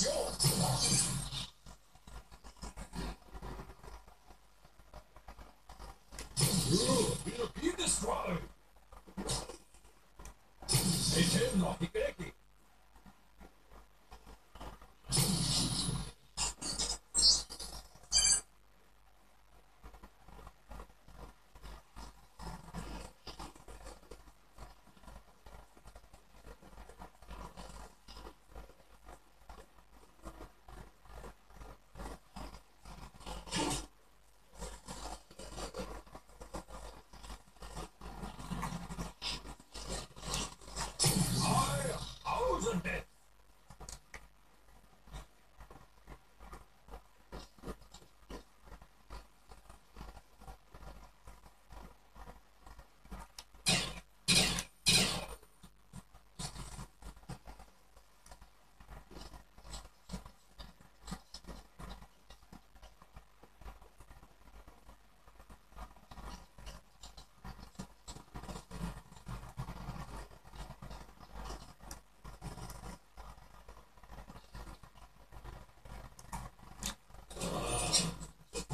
Be destroyed. Eterno Higeki. I thousand death.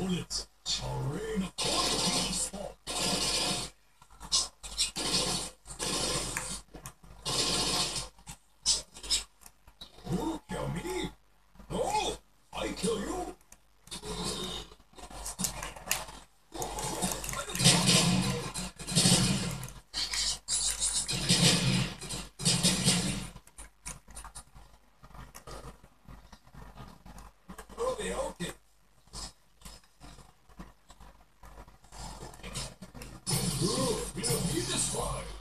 Bullets shall rain upon the spot. Who kill me? No, I kill you. Okay. Destroyed.